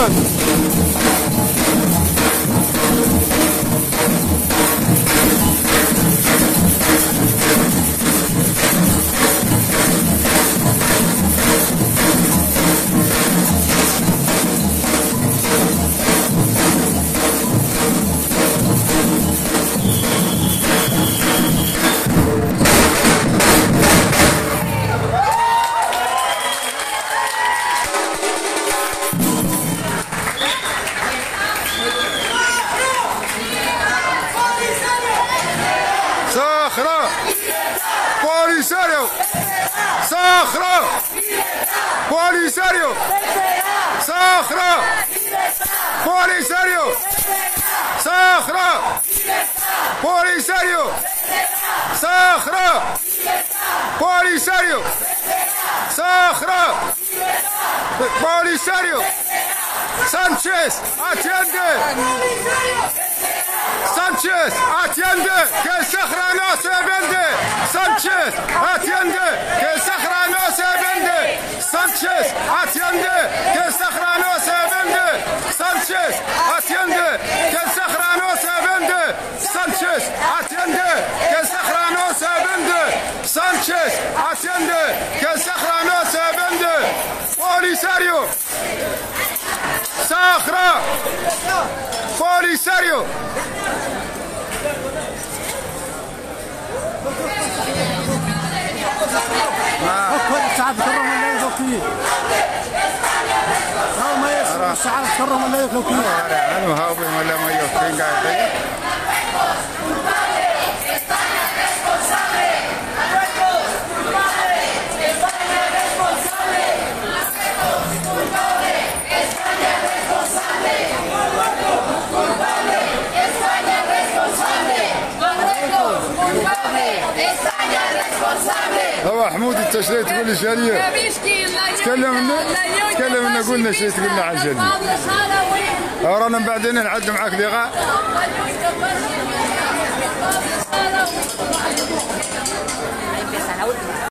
German! ¡Sahra! ¡Polisario! ¡Sahra! ¡Polisario! ¡Sahra! ¡Polisario! ¡Sahra! ¡Polisario! ¡Sahra! ¡Polisario! ¡Sánchez! ¡Atiende! ¡Sánchez! ¡Atiende! ¡Que el Sahra no se vende! Atiende, que el Sahara no se vende. Sánchez, atiende, que el Sahara no se vende. Polisario. Sahara. Polisario. الساعات تكرم ولا يفوكيه هاو ما يسمع الساعات تكرم ولا يفوكيه أنا هاوي ولا ما يوكين محمود انت شريت تقول لي شاليه؟ لا الجاليه؟ تكلمنا تكلمنا قلنا شي تقولنا على الجاليه. رانا بعدين نعد معاك لقاء.